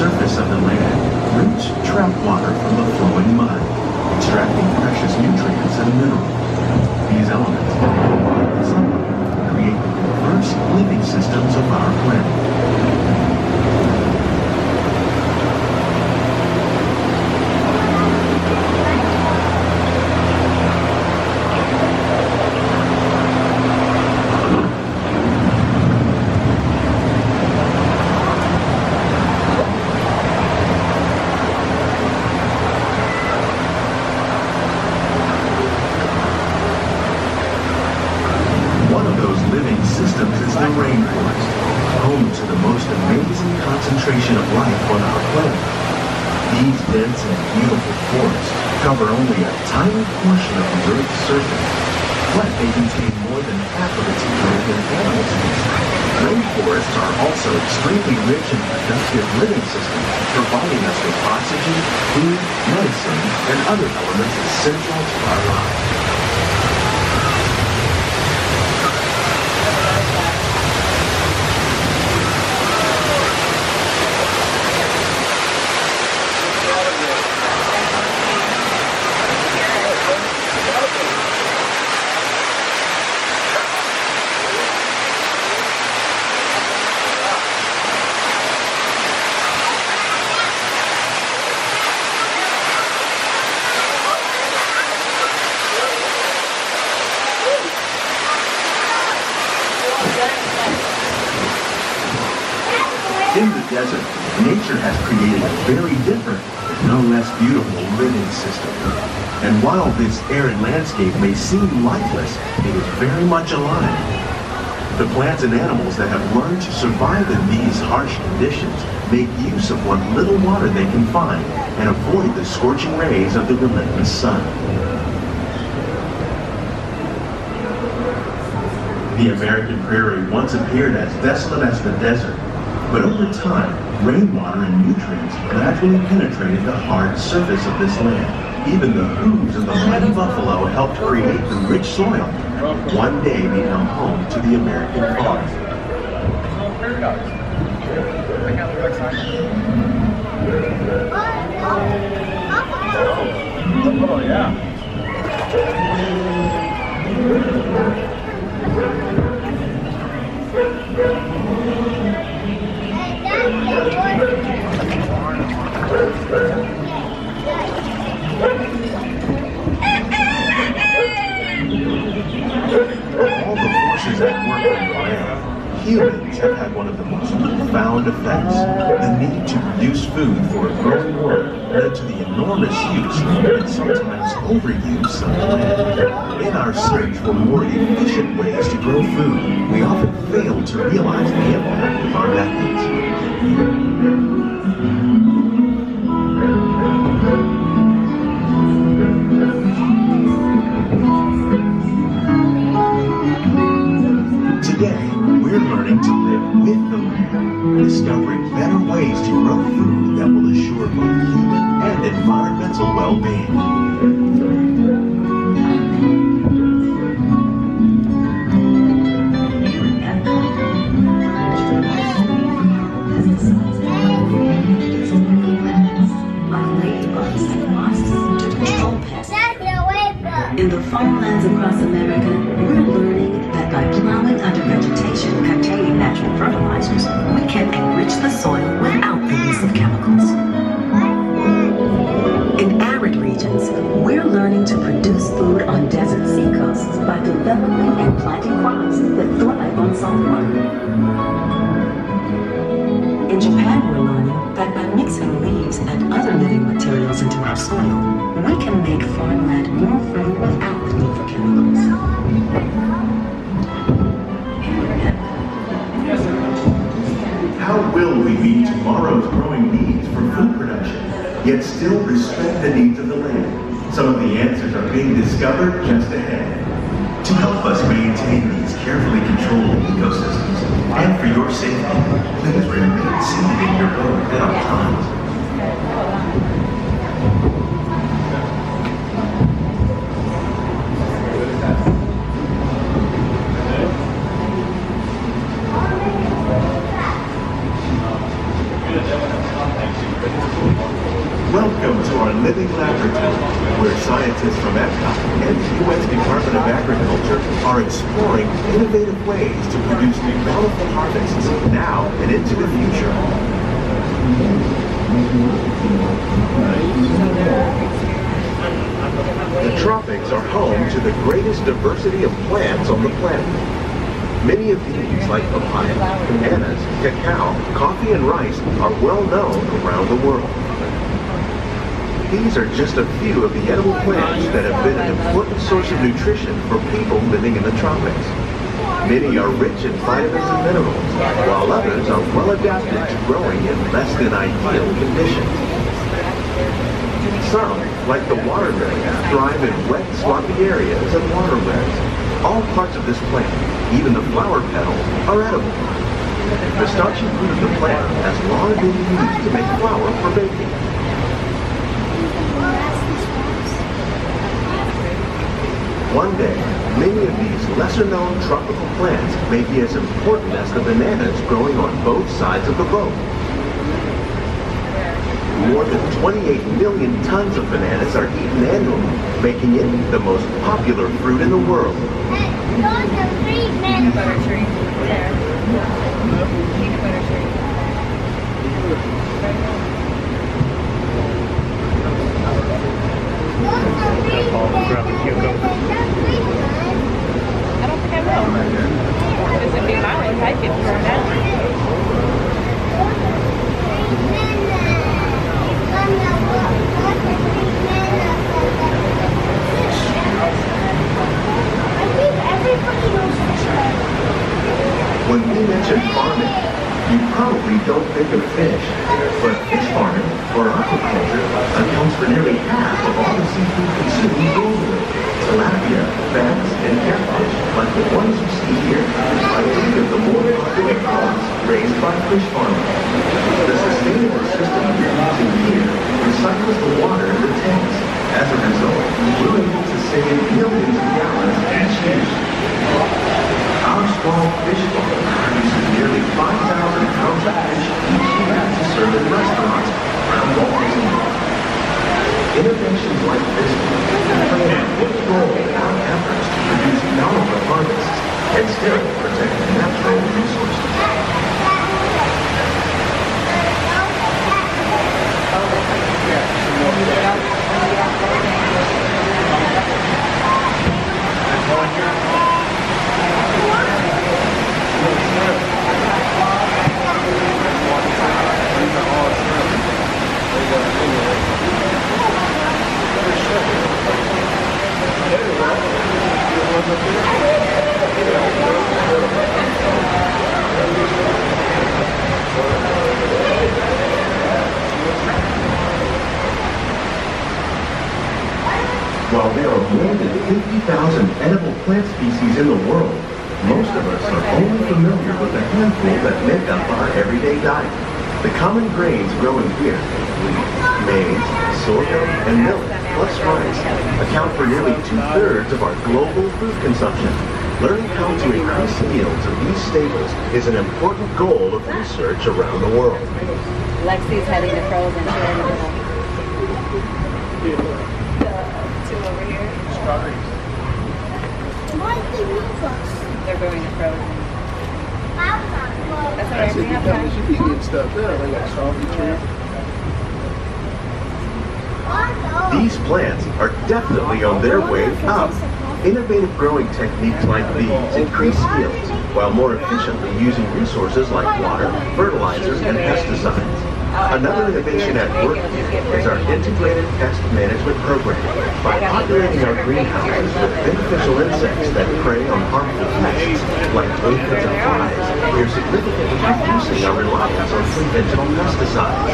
surface of the land, roots trap water from the flowing mud, extracting precious nutrients and minerals. These elements, combined with sunlight, create the diverse living systems of our planet. One of those living systems is the rainforest, home to the most amazing concentration of life on our planet. These dense and beautiful forests cover only a tiny portion of the Earth's surface, but they contain more than half of its plant and animal species. Rainforests are extremely rich in productive living systems, providing us with oxygen, food, medicine, and other elements essential to our lives. In the desert, nature has created a very different, no less beautiful living system. And while this arid landscape may seem lifeless, it is very much alive. The plants and animals that have learned to survive in these harsh conditions make use of what little water they can find and avoid the scorching rays of the relentless sun. The American prairie once appeared as desolate as the desert, but over time, rainwater and nutrients gradually penetrated the hard surface of this land. Even the hooves of the mighty buffalo helped create the rich soil, and one day become home to the American forest. Oh, yeah. Of all the forces at work on the land, humans have had one of the most profound effects. The need to produce food for a growing world led to the enormous use and sometimes overuse of land. In our search for more efficient ways to grow food, we often fail to realize the impact of our methods. Learning to live with the land, discovering better ways to grow food that will assure both human and environmental well-being. Seeds and other living materials into our soil, we can make farmland more fertile without the need for chemicals. How will we meet tomorrow's growing needs for food production, yet still respect the needs of the land? Some of the answers are being discovered just ahead. To help us maintain these carefully controlled ecosystems, and for your safety, please remain seated in your boat at all times. Welcome to our living laboratory, where scientists from EPCOT and the U.S. Department of Agriculture are exploring innovative ways to produce bountiful harvests now and into the future. The tropics are home to the greatest diversity of plants on the planet. Many of these, like papaya, bananas, cacao, coffee, and rice, are well known around the world. These are just a few of the edible plants that have been an important source of nutrition for people living in the tropics. Many are rich in vitamins and minerals, while others are well adapted to growing in less than ideal conditions. Some, like the water lily, thrive in wet, swampy areas and waterways. All parts of this plant, even the flower petals, are edible. The starchy fruit of the plant has long been used to make flour for baking. One day, many of these lesser-known tropical plants may be as important as the bananas growing on both sides of the boat. More than 28 million tons of bananas are eaten annually, making it the most popular fruit in the world. Peanut butter tree. There. Peanut butter tree. I don't think I will. Because it'd be an island, I'd get thrown out. When we mention farming, you think of fish, but fish farming, or aquaculture, accounts for nearly half of all the seafood consumed globally. Tilapia, bass, and catfish, like the ones you see here, are three of the more popular prawns raised by fish farming. The sustainable system you're using here recycles the water in the tanks. As a result, we're able to save millions of gallons each year. Our small fish farm produces nearly 5,000 pounds of fish each year to serve in restaurants around Disney World. Innovations like this one play a big role in our efforts to produce bountiful harvests and still protect natural resources one. The common grains growing here, wheat, maize, sorghum, and millet, plus rice, account for nearly two-thirds of our global food consumption. Learning how to increase the yields of these staples is an important goal of research around the world. Lexi's heading to Frozen. She's in the middle. The two over here, they're going to Frozen. That's I said, you know, you getting stuff there, they got strawberry trees. These plants are definitely on their way up. Innovative growing techniques like these increase yields while more efficiently using resources like water, fertilizers, and pesticides. Another innovation at work is our integrated pest management program. By populating our greenhouses with beneficial insects that prey on harmful pests, like aphids and flies, we are significantly reducing our reliance on conventional pesticides.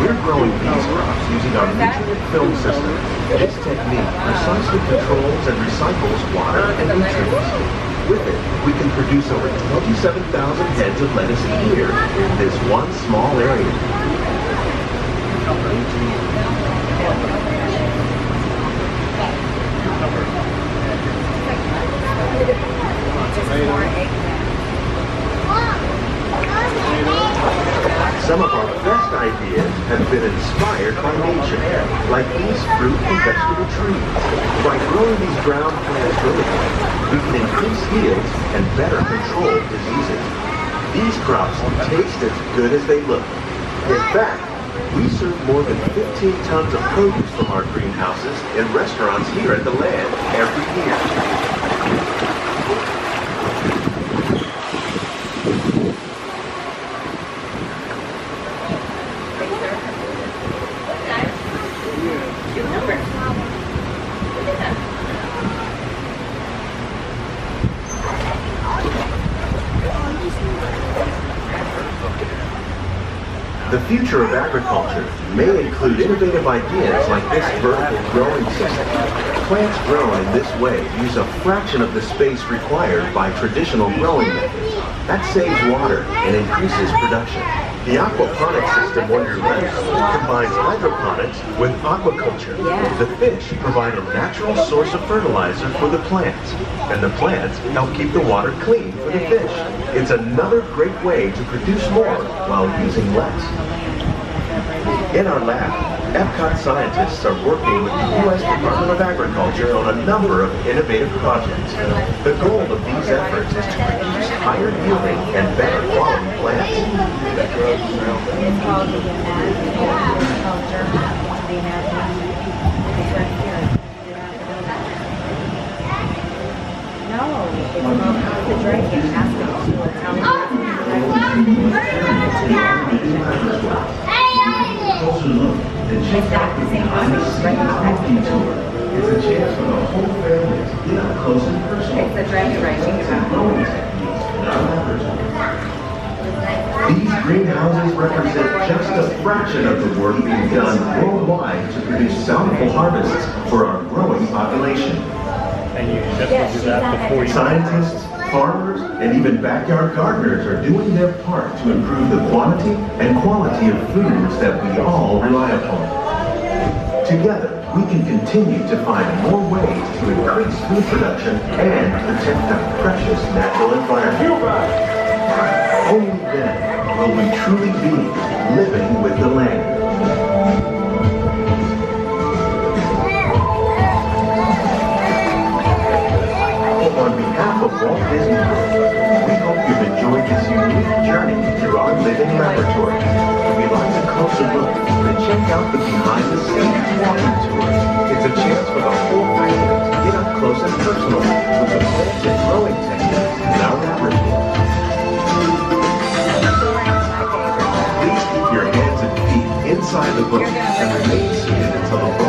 We're growing these crops using our nutrient film system. This technique precisely controls and recycles water and nutrients. With it, we can produce over 27,000 heads of lettuce a year in this one small area. Some of our best ideas have been inspired by nature, like these fruit and vegetable trees. By growing these ground plants vertically, we can increase yields and better control diseases. These crops taste as good as they look. In fact, we serve more than 15 tons of produce from our greenhouses in restaurants here at the land every year. Future of agriculture may include innovative ideas like this vertical growing system. Plants grown in this way use a fraction of the space required by traditional growing methods. That saves water and increases production. The aquaponics system on your left combines hydroponics with aquaculture. The fish provide a natural source of fertilizer for the plants, and the plants help keep the water clean for the fish. It's another great way to produce more while using less. In our lab, Epcot scientists are working with the U.S. Department of Agriculture on a number of innovative projects. The goal of these efforts is to produce higher yielding and better quality plants. The. The. No, it's how to drink it. Ask them to tell Closer look and check the behind the scenes walking tour. It's a chance for the whole family to get up close and personal. It's the dragon right here. growing techniques in our laboratory. These greenhouses represent just a fraction of the work being done worldwide to produce bountiful harvests for our growing population. And you definitely do that before you. Scientists, farmers, and even backyard gardeners are doing their part to improve the quantity and quality of foods that we all rely upon. Together, we can continue to find more ways to increase food production and protect our precious natural environment. Only then will we truly be living with the land. On behalf of Walt Disney World, we hope you've enjoyed this unique journey through our living laboratory. We'd like a closer look and check out the behind-the-scenes walking tour. It's a chance for the whole family to get up close and personal with the plants and growing techniques in our laboratory. Please keep your hands and feet inside the boat and remain seated until the